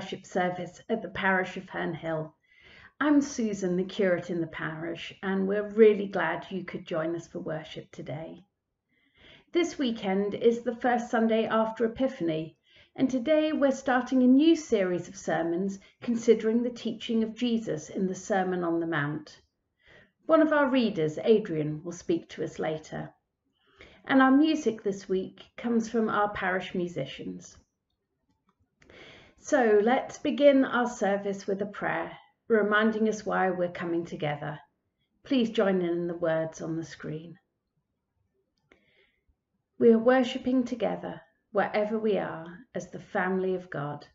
worship service at the parish of Herne Hill. I'm Susan, the curate in the parish, and we're really glad you could join us for worship today. This weekend is the first Sunday after Epiphany, and today we're starting a new series of sermons considering the teaching of Jesus in the Sermon on the Mount. One of our readers, Adrian, will speak to us later. And our music this week comes from our parish musicians. So let's begin our service with a prayer, reminding us why we're coming together. Please join in the words on the screen. We are worshipping together wherever we are as the family of God,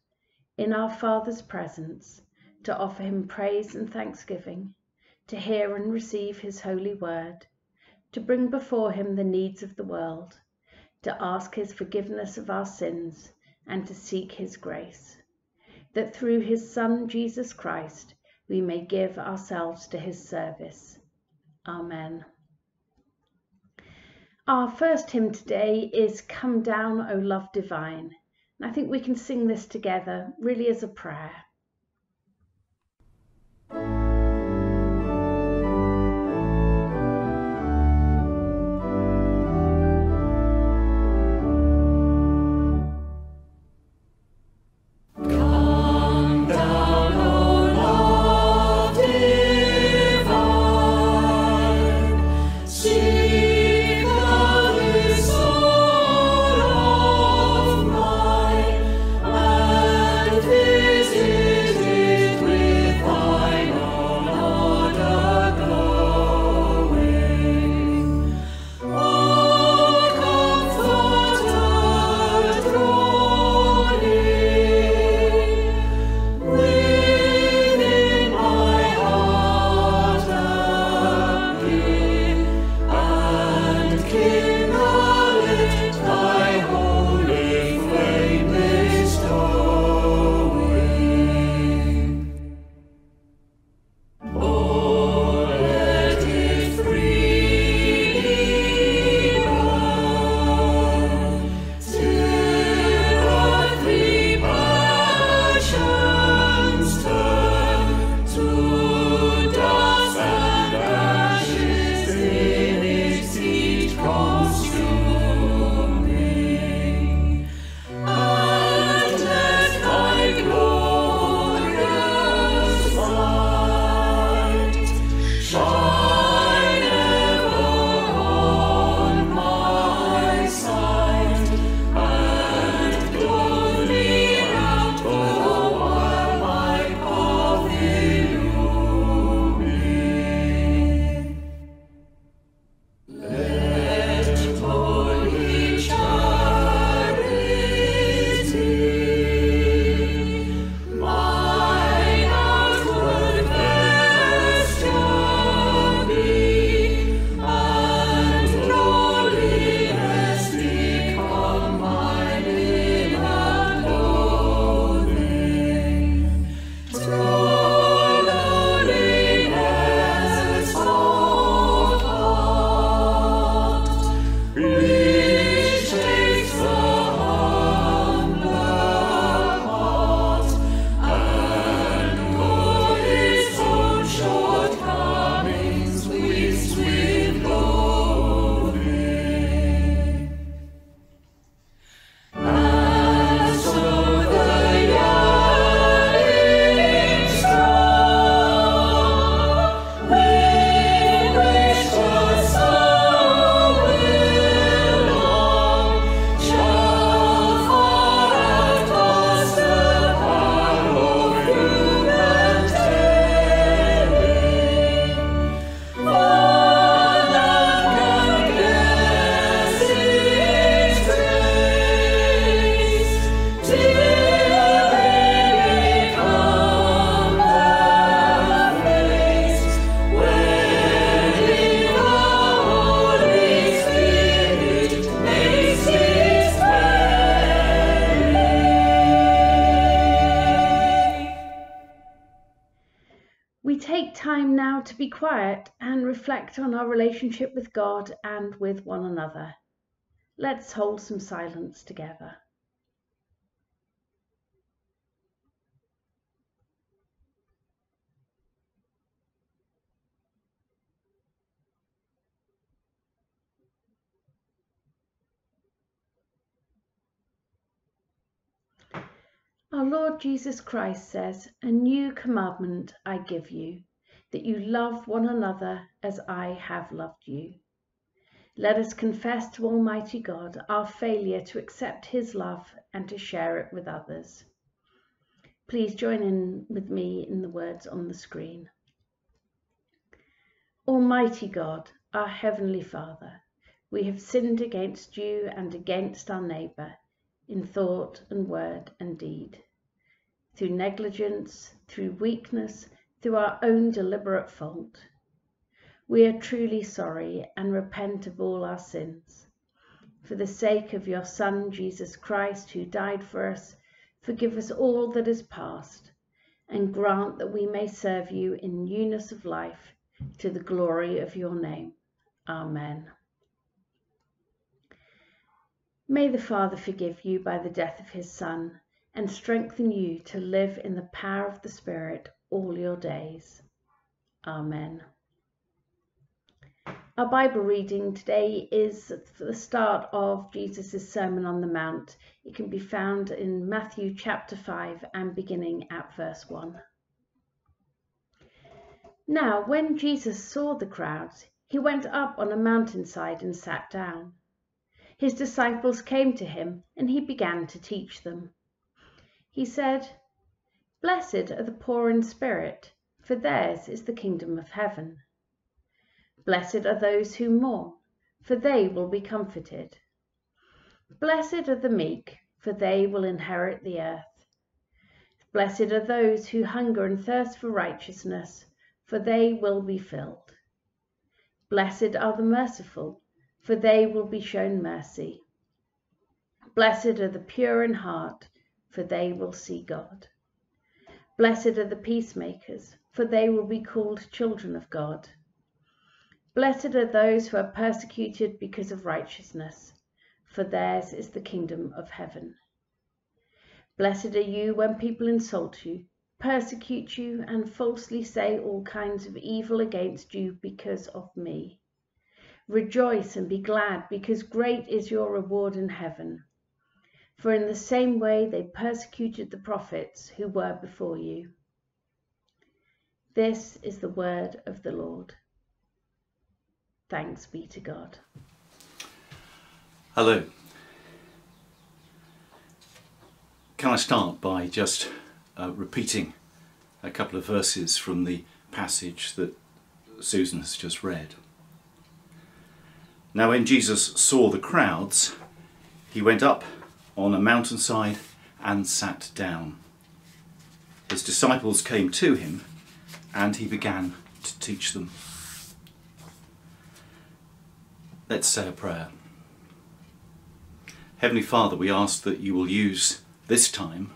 in our Father's presence, to offer him praise and thanksgiving, to hear and receive his holy word, to bring before him the needs of the world, to ask his forgiveness of our sins, and to seek his grace, that through his Son Jesus Christ we may give ourselves to his service. Amen. Our first hymn today is Come Down, O Love Divine. And I think we can sing this together really as a prayer. Reflect on our relationship with God and with one another. Let's hold some silence together. Our Lord Jesus Christ says, A new commandment I give you, that you love one another as I have loved you. Let us confess to Almighty God our failure to accept His love and to share it with others. Please join in with me in the words on the screen. Almighty God, our Heavenly Father, we have sinned against you and against our neighbour in thought and word and deed through negligence, through weakness, through our own deliberate fault. We are truly sorry and repent of all our sins. For the sake of your Son, Jesus Christ, who died for us, forgive us all that is past, and grant that we may serve you in newness of life to the glory of your name. Amen. May the Father forgive you by the death of his Son and strengthen you to live in the power of the Spirit all your days. Amen. Our Bible reading today is the start of Jesus' Sermon on the Mount. It can be found in Matthew chapter 5 and beginning at verse 1. Now, when Jesus saw the crowds, he went up on a mountainside and sat down. His disciples came to him, and he began to teach them. He said, Blessed are the poor in spirit, for theirs is the kingdom of heaven. Blessed are those who mourn, for they will be comforted. Blessed are the meek, for they will inherit the earth. Blessed are those who hunger and thirst for righteousness, for they will be filled. Blessed are the merciful, for they will be shown mercy. Blessed are the pure in heart, for they will see God. Blessed are the peacemakers, for they will be called children of God. Blessed are those who are persecuted because of righteousness, for theirs is the kingdom of heaven. Blessed are you when people insult you, persecute you, and falsely say all kinds of evil against you because of me. Rejoice and be glad, because great is your reward in heaven for in the same way they persecuted the prophets who were before you. This is the word of the Lord. Thanks be to God. Hello. Can I start by just uh, repeating a couple of verses from the passage that Susan has just read? Now, when Jesus saw the crowds, he went up on a mountainside and sat down. His disciples came to him and he began to teach them. Let's say a prayer. Heavenly Father, we ask that you will use this time,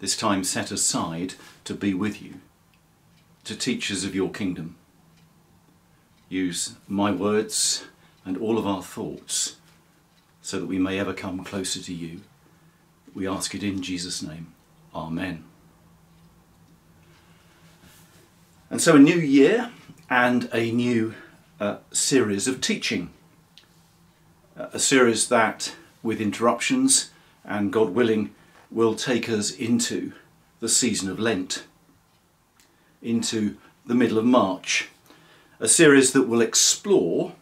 this time set aside to be with you, to teach us of your kingdom. Use my words and all of our thoughts so that we may ever come closer to you. We ask it in Jesus' name. Amen. And so, a new year and a new uh, series of teaching. Uh, a series that, with interruptions and God willing, will take us into the season of Lent, into the middle of March. A series that will explore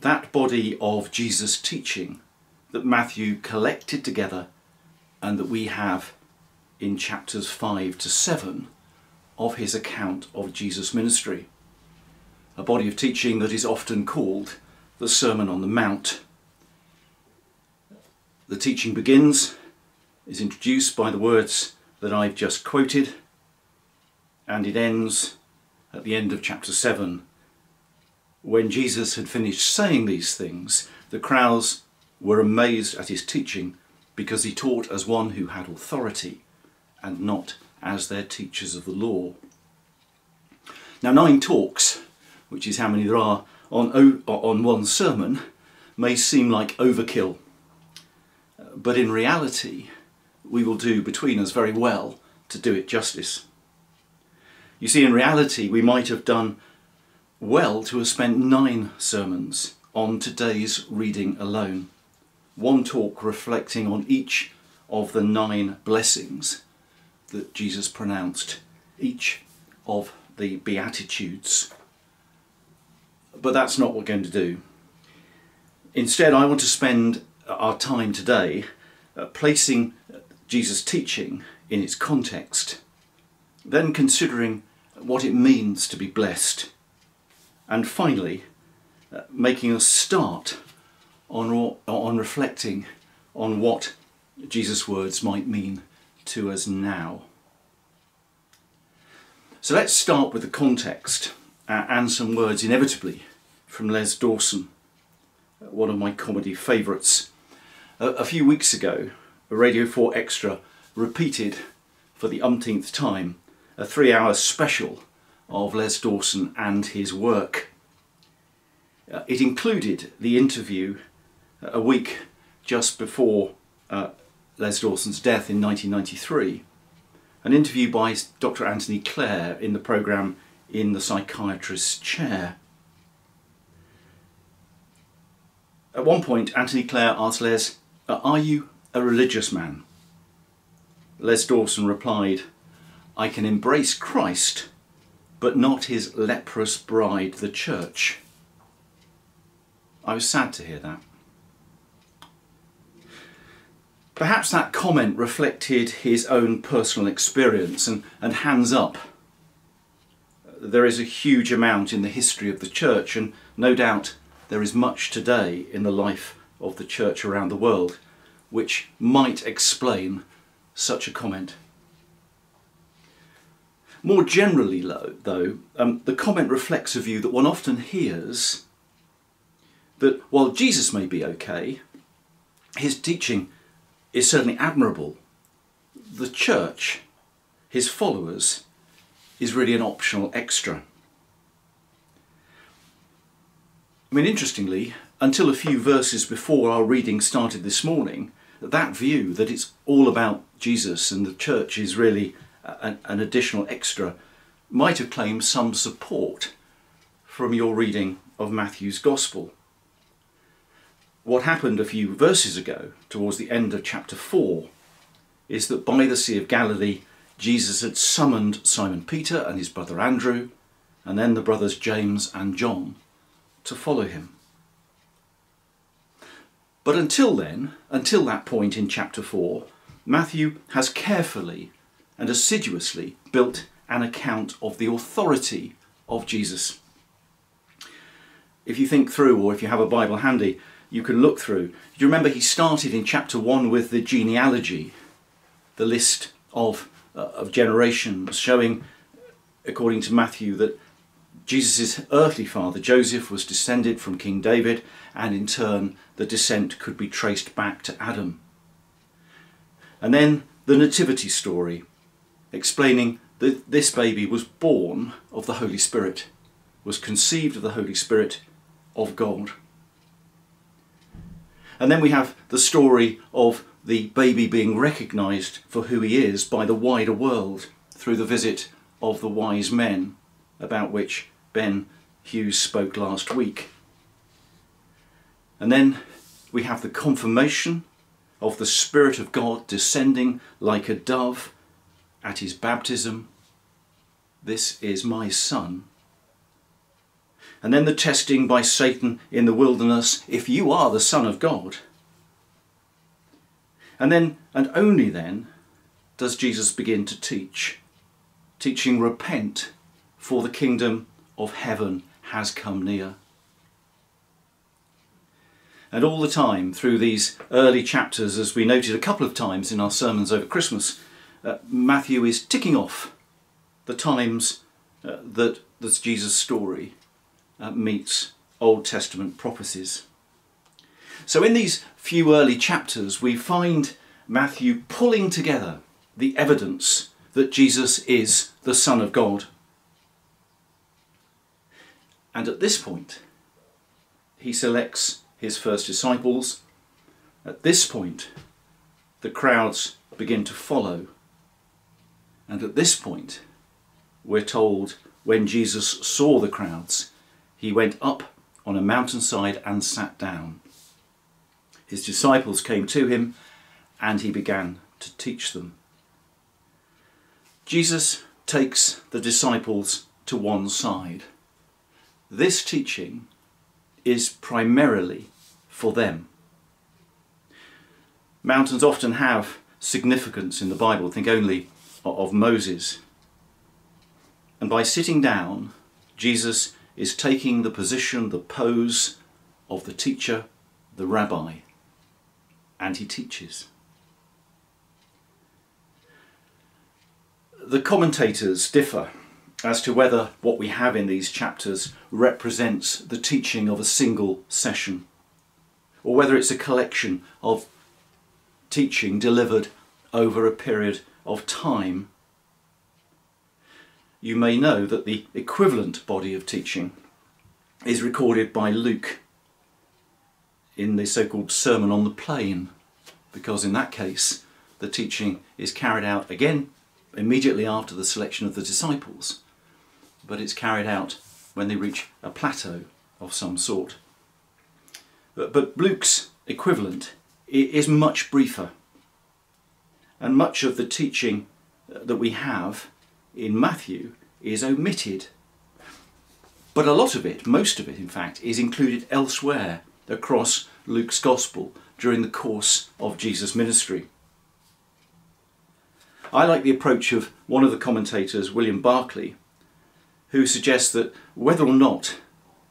that body of Jesus' teaching that Matthew collected together and that we have in chapters 5 to 7 of his account of Jesus' ministry. A body of teaching that is often called the Sermon on the Mount. The teaching begins, is introduced by the words that I've just quoted, and it ends at the end of chapter 7 when Jesus had finished saying these things, the crowds were amazed at his teaching because he taught as one who had authority and not as their teachers of the law. Now, nine talks, which is how many there are on, on one sermon, may seem like overkill. But in reality, we will do between us very well to do it justice. You see, in reality, we might have done well to have spent nine sermons on today's reading alone. One talk reflecting on each of the nine blessings that Jesus pronounced, each of the Beatitudes. But that's not what we're going to do. Instead, I want to spend our time today uh, placing Jesus' teaching in its context, then considering what it means to be blessed, and finally, uh, making us start on, on reflecting on what Jesus' words might mean to us now. So let's start with the context uh, and some words inevitably from Les Dawson, one of my comedy favourites. A, a few weeks ago, Radio 4 Extra repeated for the umpteenth time a three hour special of Les Dawson and his work. Uh, it included the interview uh, a week just before uh, Les Dawson's death in 1993, an interview by Dr. Anthony Clare in the programme In the Psychiatrist's Chair. At one point, Anthony Clare asked Les, uh, Are you a religious man? Les Dawson replied, I can embrace Christ, but not his leprous bride, the church. I was sad to hear that. Perhaps that comment reflected his own personal experience and, and hands up. There is a huge amount in the history of the church, and no doubt there is much today in the life of the church around the world which might explain such a comment. More generally, though, um, the comment reflects a view that one often hears that while Jesus may be okay, his teaching is certainly admirable. The church, his followers, is really an optional extra. I mean, interestingly, until a few verses before our reading started this morning, that view that it's all about Jesus and the church is really an, an additional extra might have claimed some support from your reading of Matthew's Gospel what happened a few verses ago, towards the end of chapter 4, is that by the Sea of Galilee, Jesus had summoned Simon Peter and his brother Andrew, and then the brothers James and John, to follow him. But until then, until that point in chapter 4, Matthew has carefully and assiduously built an account of the authority of Jesus. If you think through, or if you have a Bible handy, you can look through. Do you remember he started in chapter 1 with the genealogy, the list of, uh, of generations, showing, according to Matthew, that Jesus' earthly father, Joseph, was descended from King David, and in turn, the descent could be traced back to Adam. And then the Nativity story, explaining that this baby was born of the Holy Spirit, was conceived of the Holy Spirit of God. And then we have the story of the baby being recognised for who he is by the wider world through the visit of the wise men, about which Ben Hughes spoke last week. And then we have the confirmation of the Spirit of God descending like a dove at his baptism. This is my Son, and then the testing by Satan in the wilderness if you are the Son of God. And then, and only then, does Jesus begin to teach, teaching, Repent, for the kingdom of heaven has come near. And all the time through these early chapters, as we noted a couple of times in our sermons over Christmas, uh, Matthew is ticking off the times uh, that this Jesus' story uh, meets Old Testament prophecies. So, in these few early chapters, we find Matthew pulling together the evidence that Jesus is the Son of God. And at this point, he selects his first disciples. At this point, the crowds begin to follow. And at this point, we're told when Jesus saw the crowds, he went up on a mountainside and sat down. His disciples came to him and he began to teach them. Jesus takes the disciples to one side. This teaching is primarily for them. Mountains often have significance in the Bible. Think only of Moses. And by sitting down, Jesus is taking the position, the pose of the teacher, the rabbi, and he teaches. The commentators differ as to whether what we have in these chapters represents the teaching of a single session or whether it's a collection of teaching delivered over a period of time. You may know that the equivalent body of teaching is recorded by Luke in the so called Sermon on the Plain, because in that case the teaching is carried out again immediately after the selection of the disciples, but it's carried out when they reach a plateau of some sort. But Luke's equivalent is much briefer, and much of the teaching uh, that we have in Matthew is omitted. But a lot of it, most of it in fact, is included elsewhere across Luke's Gospel during the course of Jesus' ministry. I like the approach of one of the commentators, William Barclay, who suggests that whether or not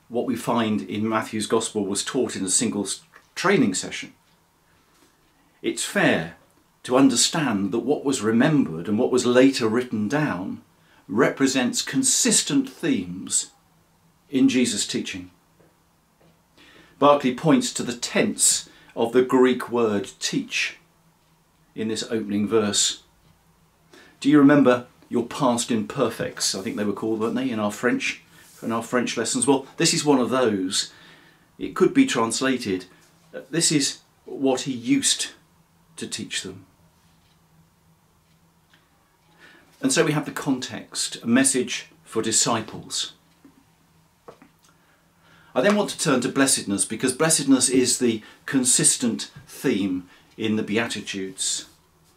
what we find in Matthew's Gospel was taught in a single training session, it's fair to understand that what was remembered and what was later written down represents consistent themes in Jesus' teaching. Barclay points to the tense of the Greek word teach in this opening verse. Do you remember your past imperfects? I think they were called, weren't they, in our French, in our French lessons? Well, this is one of those. It could be translated. This is what he used to teach them. And so we have the context, a message for disciples. I then want to turn to blessedness because blessedness is the consistent theme in the Beatitudes.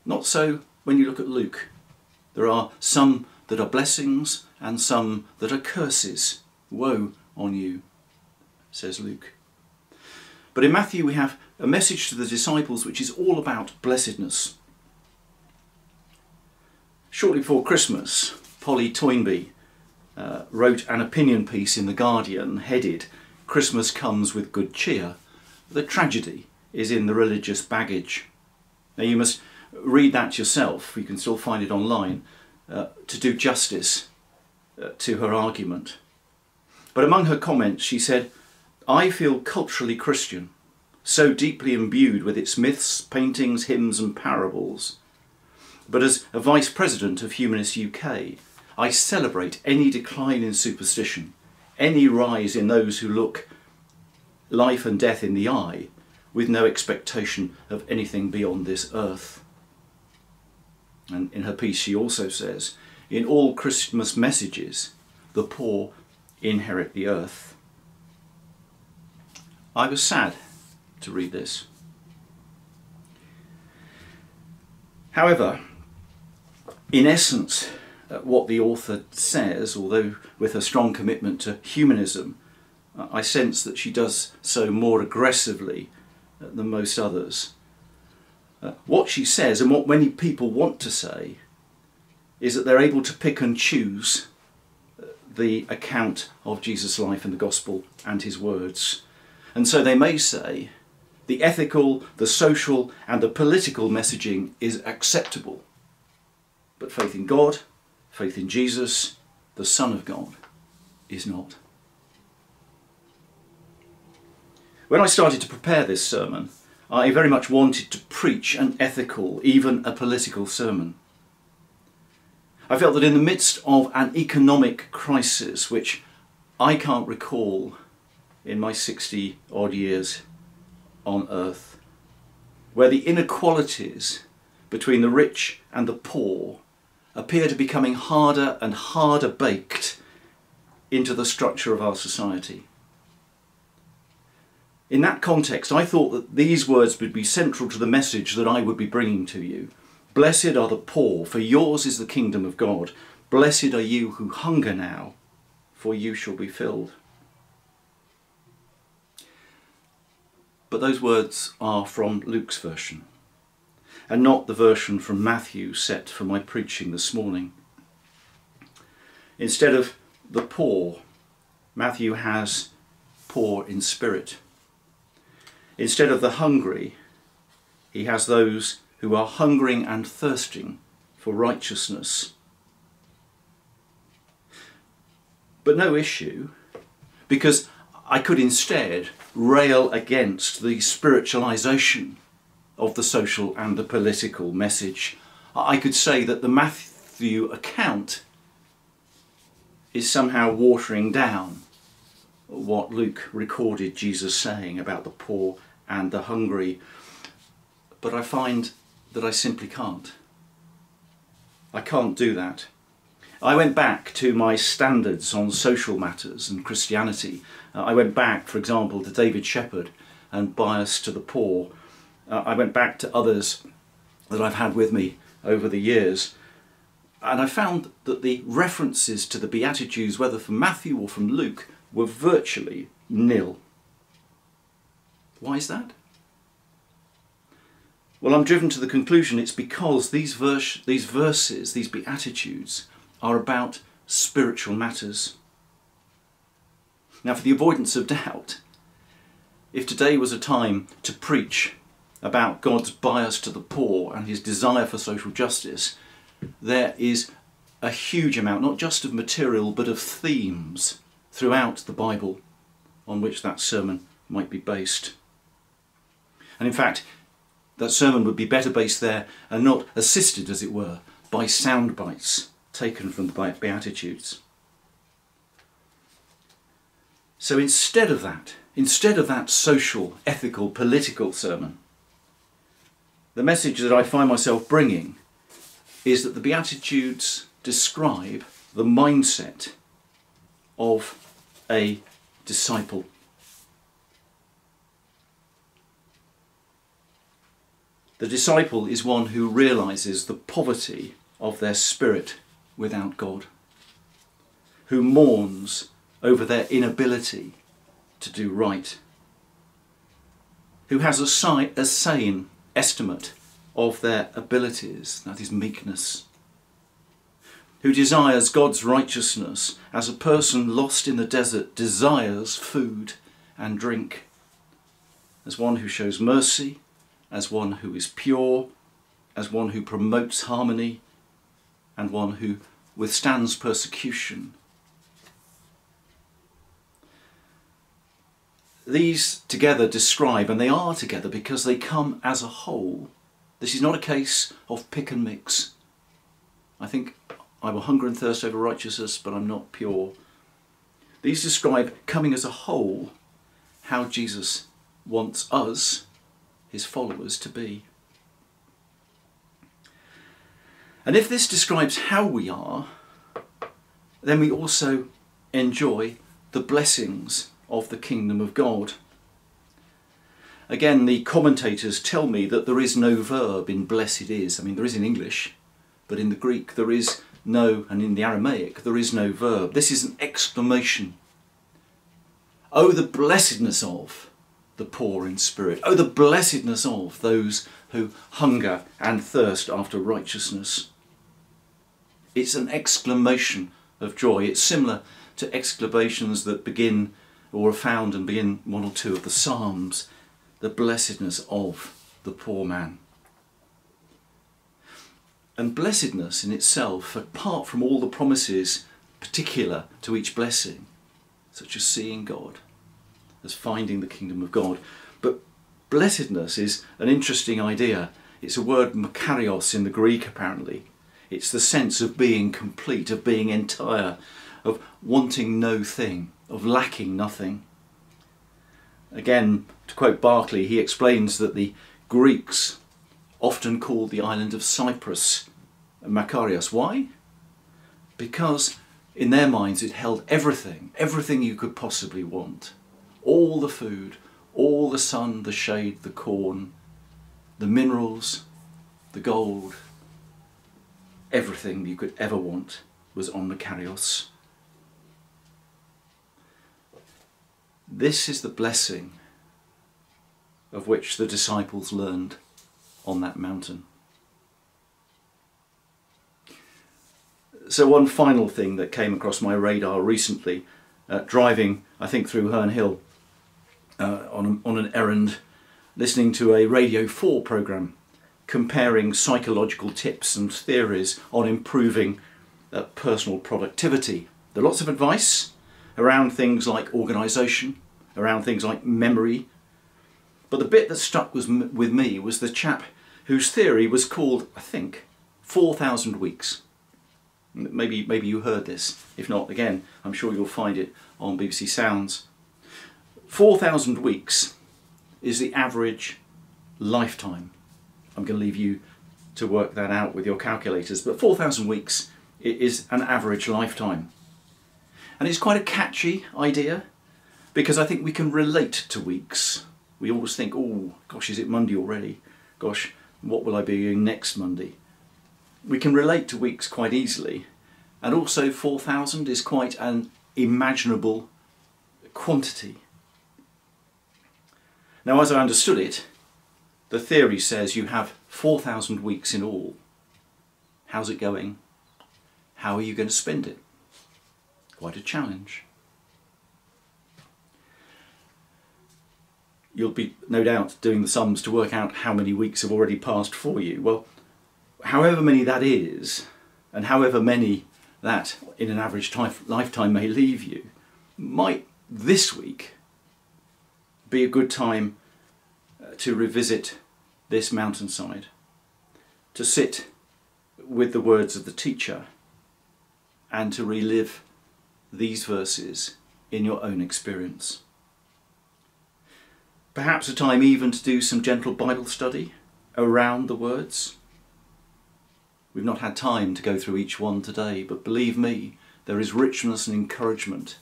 Not so when you look at Luke. There are some that are blessings and some that are curses. Woe on you, says Luke. But in Matthew, we have a message to the disciples which is all about blessedness. Shortly before Christmas, Polly Toynbee uh, wrote an opinion piece in The Guardian headed Christmas Comes with Good Cheer. The tragedy is in the religious baggage. Now, you must read that yourself, you can still find it online, uh, to do justice uh, to her argument. But among her comments, she said, I feel culturally Christian, so deeply imbued with its myths, paintings, hymns, and parables. But as a vice president of Humanist UK, I celebrate any decline in superstition, any rise in those who look life and death in the eye with no expectation of anything beyond this earth. And in her piece, she also says, in all Christmas messages, the poor inherit the earth. I was sad to read this. However, in essence, uh, what the author says, although with a strong commitment to humanism, uh, I sense that she does so more aggressively uh, than most others. What she says, and what many people want to say, is that they're able to pick and choose the account of Jesus' life and the gospel and his words. And so they may say the ethical, the social, and the political messaging is acceptable. But faith in God, faith in Jesus, the Son of God, is not. When I started to prepare this sermon, I very much wanted to preach an ethical, even a political sermon. I felt that in the midst of an economic crisis, which I can't recall in my 60 odd years on earth where the inequalities between the rich and the poor appear to be becoming harder and harder baked into the structure of our society. In that context, I thought that these words would be central to the message that I would be bringing to you. Blessed are the poor, for yours is the kingdom of God. Blessed are you who hunger now, for you shall be filled. But those words are from Luke's version, and not the version from Matthew set for my preaching this morning. Instead of the poor, Matthew has poor in spirit. Instead of the hungry, he has those who are hungering and thirsting for righteousness. But no issue, because I could instead rail against the spiritualization of the social and the political message. I could say that the Matthew account is somehow watering down what Luke recorded Jesus saying about the poor and the hungry. But I find that I simply can't. I can't do that. I went back to my standards on social matters and Christianity. Uh, I went back, for example, to David Sheppard and bias to the poor. Uh, I went back to others that I've had with me over the years. And I found that the references to the Beatitudes, whether from Matthew or from Luke, were virtually nil. Why is that? Well, I'm driven to the conclusion it's because these, verse, these verses, these Beatitudes, are about spiritual matters. Now, for the avoidance of doubt, if today was a time to preach about God's bias to the poor and his desire for social justice, there is a huge amount, not just of material, but of themes throughout the Bible on which that sermon might be based. And in fact, that sermon would be better based there and not assisted, as it were, by sound bites taken from the Beatitudes. So instead of that, instead of that social, ethical, political sermon, the message that I find myself bringing is that the Beatitudes describe the mindset of a disciple. The disciple is one who realizes the poverty of their spirit without God, who mourns over their inability to do right, who has a, si- a sane estimate of their abilities, that is meekness, who desires God's righteousness as a person lost in the desert desires food and drink, as one who shows mercy as one who is pure, as one who promotes harmony, and one who withstands persecution. These together describe, and they are together because they come as a whole. This is not a case of pick and mix. I think I will hunger and thirst over righteousness, but I'm not pure. These describe coming as a whole how Jesus wants us his followers to be. And if this describes how we are, then we also enjoy the blessings of the kingdom of God. Again, the commentators tell me that there is no verb in blessed is. I mean, there is in English, but in the Greek there is no, and in the Aramaic there is no verb. This is an exclamation. Oh, the blessedness of the poor in spirit. Oh, the blessedness of those who hunger and thirst after righteousness. It's an exclamation of joy. It's similar to exclamations that begin or are found and begin one or two of the Psalms. The blessedness of the poor man. And blessedness in itself, apart from all the promises particular to each blessing, such as seeing God, as finding the kingdom of God. But blessedness is an interesting idea. It's a word makarios in the Greek apparently. It's the sense of being complete, of being entire, of wanting no thing, of lacking nothing. Again, to quote Barclay, he explains that the Greeks often called the island of Cyprus Makarios. Why? Because in their minds it held everything, everything you could possibly want. All the food, all the sun, the shade, the corn, the minerals, the gold, everything you could ever want was on Makarios. This is the blessing of which the disciples learned on that mountain. So, one final thing that came across my radar recently, uh, driving, I think, through Herne Hill uh, on, on an errand, listening to a Radio 4 programme comparing psychological tips and theories on improving uh, personal productivity. There are lots of advice around things like organisation, around things like memory. But the bit that stuck was with me was the chap whose theory was called, I think, 4,000 weeks. Maybe, maybe you heard this. If not, again, I'm sure you'll find it on BBC Sounds. 4,000 weeks is the average lifetime. I'm going to leave you to work that out with your calculators, but 4,000 weeks is an average lifetime. And it's quite a catchy idea because I think we can relate to weeks. We always think, oh, gosh, is it Monday already? Gosh, what will I be doing next Monday? We can relate to weeks quite easily, and also 4,000 is quite an imaginable quantity. Now, as I understood it, the theory says you have 4,000 weeks in all. How's it going? How are you going to spend it? Quite a challenge. You'll be, no doubt, doing the sums to work out how many weeks have already passed for you. Well, however many that is, and however many that in an average lifetime may leave you, might this week be a good time uh, to revisit this mountainside, to sit with the words of the teacher, and to relive these verses in your own experience. Perhaps a time even to do some gentle Bible study around the words We've not had time to go through each one today, but believe me, there is richness and encouragement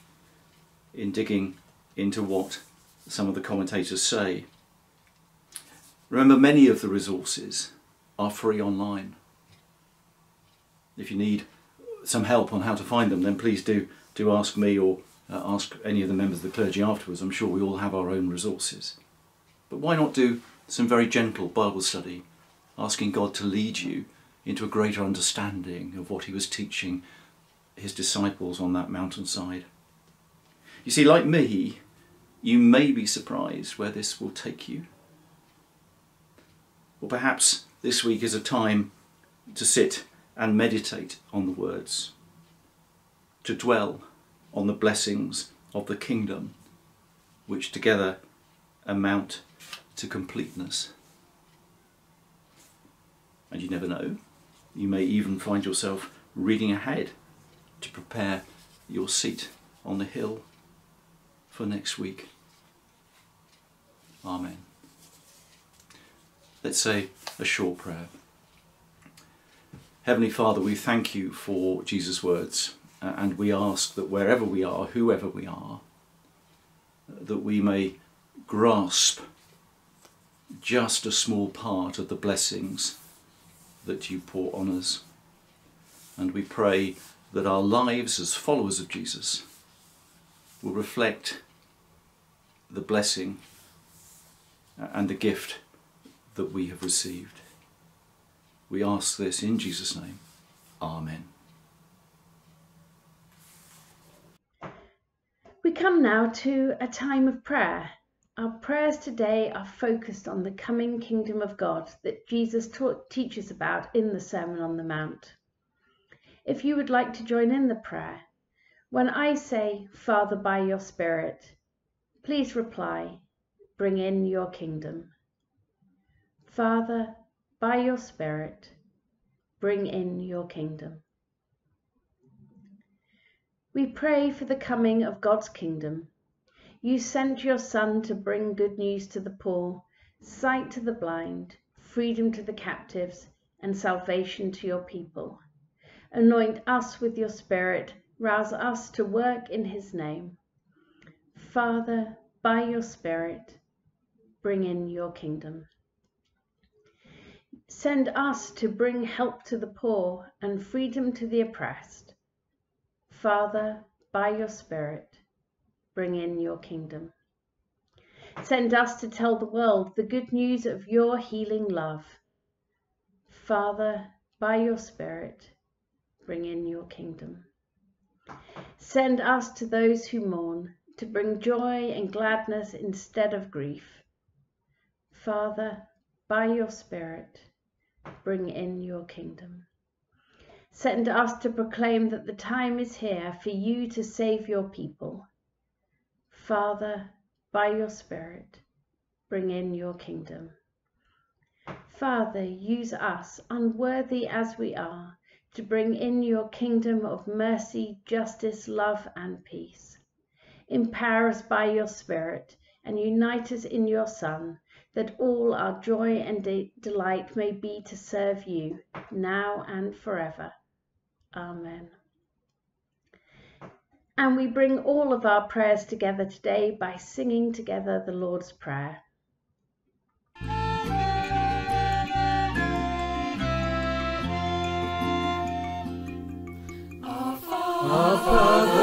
in digging into what some of the commentators say. Remember, many of the resources are free online. If you need some help on how to find them, then please do, do ask me or uh, ask any of the members of the clergy afterwards. I'm sure we all have our own resources. But why not do some very gentle Bible study, asking God to lead you into a greater understanding of what he was teaching his disciples on that mountainside. You see, like me, you may be surprised where this will take you. Or perhaps this week is a time to sit and meditate on the words, to dwell on the blessings of the kingdom, which together amount to completeness. And you never know, you may even find yourself reading ahead to prepare your seat on the hill for next week. Amen. Let's say a short prayer. Heavenly Father, we thank you for Jesus' words and we ask that wherever we are, whoever we are, that we may grasp just a small part of the blessings that you pour on us. And we pray that our lives as followers of Jesus will reflect the blessing and the gift that we have received. We ask this in Jesus' name. Amen. We come now to a time of prayer. Our prayers today are focused on the coming kingdom of God that Jesus taught, teaches about in the Sermon on the Mount. If you would like to join in the prayer, when I say, Father, by your Spirit, please reply, Bring in your kingdom. Father, by your Spirit, bring in your kingdom. We pray for the coming of God's kingdom. You sent your Son to bring good news to the poor, sight to the blind, freedom to the captives, and salvation to your people. Anoint us with your Spirit, rouse us to work in his name. Father, by your Spirit, bring in your kingdom. Send us to bring help to the poor and freedom to the oppressed. Father, by your Spirit, bring in your kingdom. Send us to tell the world the good news of your healing love. Father, by your Spirit, bring in your kingdom. Send us to those who mourn to bring joy and gladness instead of grief. Father, by your Spirit, bring in your kingdom. Send us to proclaim that the time is here for you to save your people. Father, by your Spirit, bring in your kingdom. Father, use us, unworthy as we are, to bring in your kingdom of mercy, justice, love, and peace. Empower us by your Spirit and unite us in your Son, that all our joy and de delight may be to serve you, now and forever. Amen. And we bring all of our prayers together today by singing together the Lord's Prayer. Our Father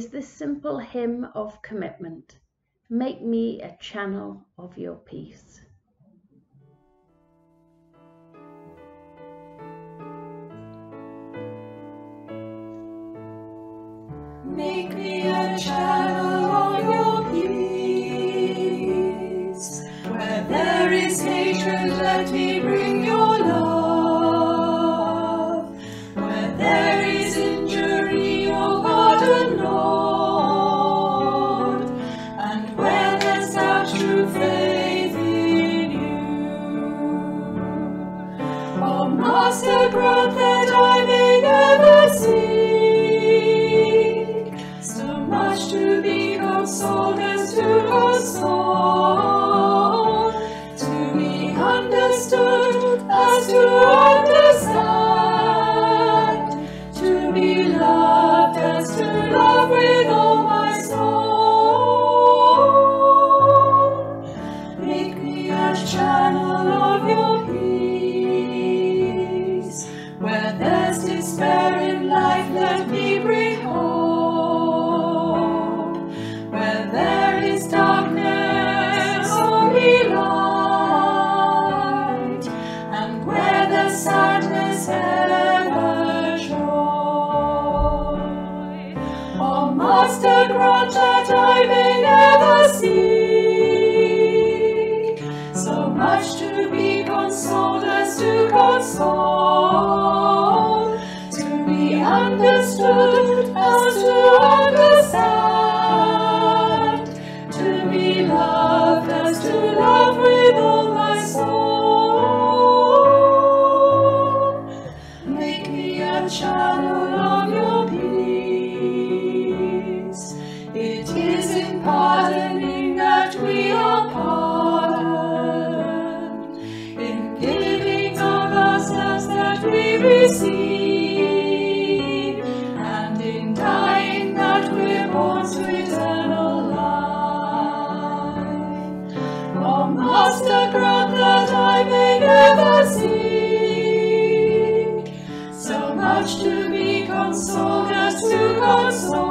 is this simple hymn of commitment. Make me a channel of your peace. Make me a channel of your peace. Where there is hatred, let me bring your love. Where there Master, grant that I may so much to be consoled as to console, to God's song, to be understood as as to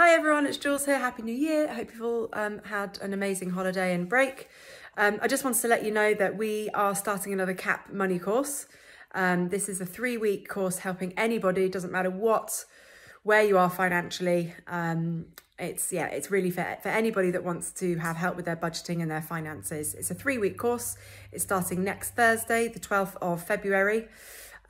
Hi everyone, it's Jules here. Happy New Year. I hope you've all um, had an amazing holiday and break. Um, I just wanted to let you know that we are starting another CAP money course. Um, this is a three week course helping anybody, doesn't matter what, where you are financially. Um, it's yeah, it's really for, for anybody that wants to have help with their budgeting and their finances. It's a three week course. It's starting next Thursday, the 12th of February.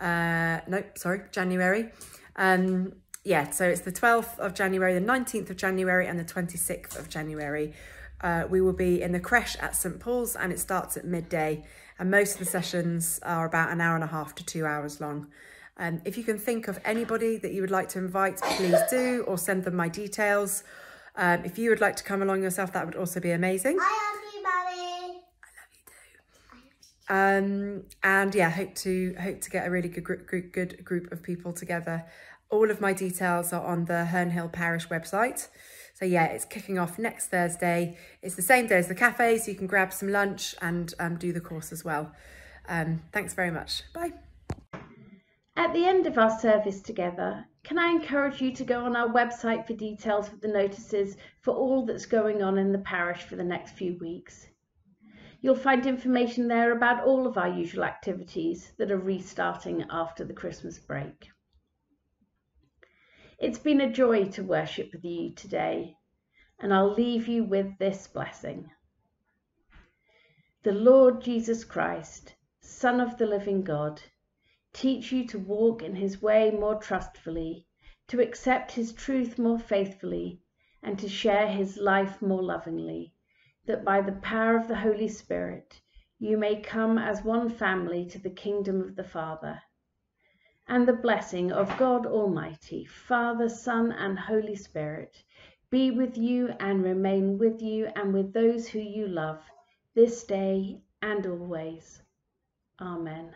Uh, no, sorry, January. Um, yeah, so it's the 12th of January, the 19th of January, and the 26th of January. Uh, we will be in the creche at St Paul's and it starts at midday. And most of the sessions are about an hour and a half to two hours long. Um, if you can think of anybody that you would like to invite, please do, or send them my details. Um, if you would like to come along yourself, that would also be amazing. I love you, buddy. I love you too. I love you. Um, and yeah, hope to hope to get a really good group, group, good group of people together. All of my details are on the Herne Hill Parish website. So yeah, it's kicking off next Thursday. It's the same day as the cafe, so you can grab some lunch and um, do the course as well. Um, thanks very much. Bye. At the end of our service together, can I encourage you to go on our website for details of the notices for all that's going on in the parish for the next few weeks? You'll find information there about all of our usual activities that are restarting after the Christmas break. It's been a joy to worship with you today, and I'll leave you with this blessing. The Lord Jesus Christ, Son of the living God, teach you to walk in his way more trustfully, to accept his truth more faithfully, and to share his life more lovingly, that by the power of the Holy Spirit you may come as one family to the kingdom of the Father. And the blessing of God Almighty, Father, Son, and Holy Spirit be with you and remain with you and with those who you love this day and always. Amen.